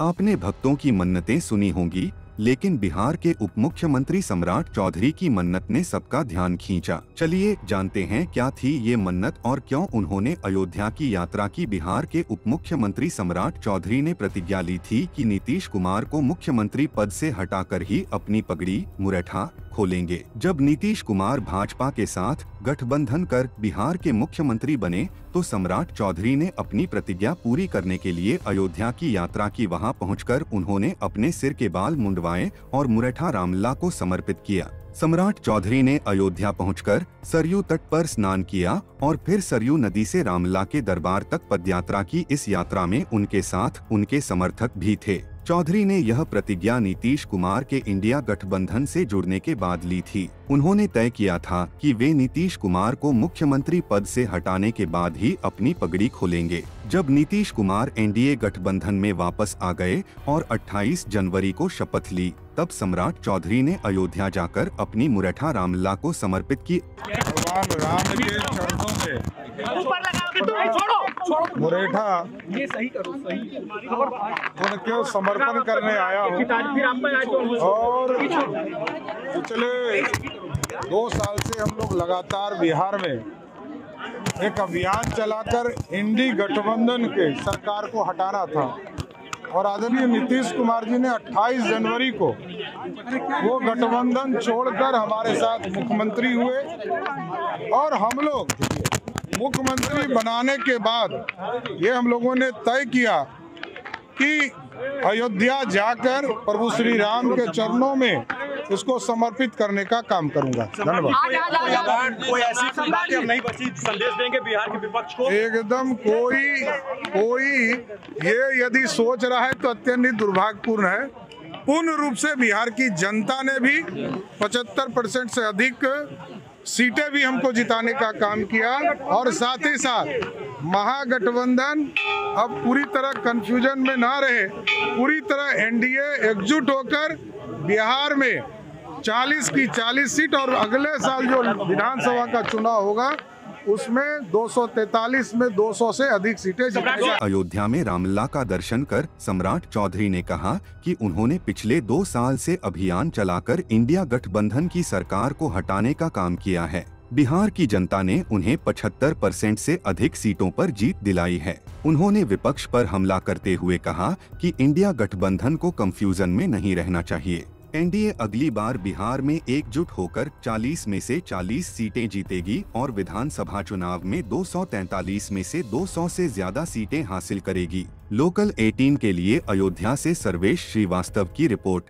आपने भक्तों की मन्नतें सुनी होंगी, लेकिन बिहार के उप मुख्यमंत्री सम्राट चौधरी की मन्नत ने सबका ध्यान खींचा। चलिए जानते हैं क्या थी ये मन्नत और क्यों उन्होंने अयोध्या की यात्रा की। बिहार के उप मुख्यमंत्री सम्राट चौधरी ने प्रतिज्ञा ली थी कि नीतीश कुमार को मुख्यमंत्री पद से हटाकर ही अपनी पगड़ी, मुरैठा खोलेंगे। जब नीतीश कुमार भाजपा के साथ गठबंधन कर बिहार के मुख्यमंत्री बने तो सम्राट चौधरी ने अपनी प्रतिज्ञा पूरी करने के लिए अयोध्या की यात्रा की वहाँ पहुंचकर उन्होंने अपने सिर के बाल मुंडवाए और मुरैठा रामला को समर्पित किया। सम्राट चौधरी ने अयोध्या पहुंचकर सरयू तट पर स्नान किया और फिर सरयू नदी से रामला के दरबार तक पदयात्रा की। इस यात्रा में उनके साथ उनके समर्थक भी थे। चौधरी ने यह प्रतिज्ञा नीतीश कुमार के इंडिया गठबंधन से जुड़ने के बाद ली थी। उन्होंने तय किया था कि वे नीतीश कुमार को मुख्यमंत्री पद से हटाने के बाद ही अपनी पगड़ी खोलेंगे। जब नीतीश कुमार एनडीए गठबंधन में वापस आ गए और 28 जनवरी को शपथ ली तब सम्राट चौधरी ने अयोध्या जाकर अपनी मुरैठा रामलला को समर्पित की। भगवान राम के चरणों में मुरेठा। ये सही करो सही। उनके समर्पण करने आया हूँ? तो और पिछले दो साल से हम लोग लगातार बिहार में एक अभियान चलाकर इंडी गठबंधन के सरकार को हटाना था। और आदरणीय नीतीश कुमार जी ने 28 जनवरी को वो गठबंधन छोड़कर हमारे साथ मुख्यमंत्री हुए। और हम लोग मुख्यमंत्री बनाने के बाद ये हम लोगों ने तय किया कि अयोध्या जाकर प्रभु श्री राम के चरणों में इसको समर्पित करने का काम करूँगा। धन्यवाद। कोई ऐसी नहीं बची संदेश देंगे बिहार के विपक्ष को। एकदम कोई कोई ये यदि सोच रहा है तो अत्यंत दुर्भाग्यपूर्ण है। पूर्ण रूप से बिहार की जनता ने भी 75 परसेंट से अधिक सीटें भी हमको जिताने का काम किया और साथ ही साथ महागठबंधन अब पूरी तरह कंफ्यूजन में ना रहे, पूरी तरह एनडीए एकजुट होकर बिहार में 40 की 40 सीट और अगले साल जो विधानसभा का चुनाव होगा उसमें 243 में 200 से अधिक सीटें अयोध्या में रामलला का दर्शन कर सम्राट चौधरी ने कहा कि उन्होंने पिछले दो साल से अभियान चलाकर इंडिया गठबंधन की सरकार को हटाने का काम किया है। बिहार की जनता ने उन्हें 75 परसेंट से अधिक सीटों पर जीत दिलाई है। उन्होंने विपक्ष पर हमला करते हुए कहा कि इंडिया गठबंधन को कंफ्यूजन में नहीं रहना चाहिए। एनडीए अगली बार बिहार में एकजुट होकर 40 में से 40 सीटें जीतेगी और विधानसभा चुनाव में 243 में से 200 से ज़्यादा सीटें हासिल करेगी। लोकल 18 के लिए अयोध्या से सर्वेश श्रीवास्तव की रिपोर्ट।